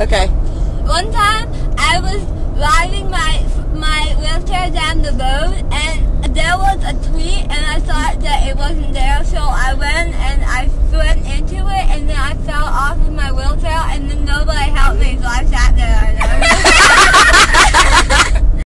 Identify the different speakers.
Speaker 1: Okay.
Speaker 2: One time I was riding my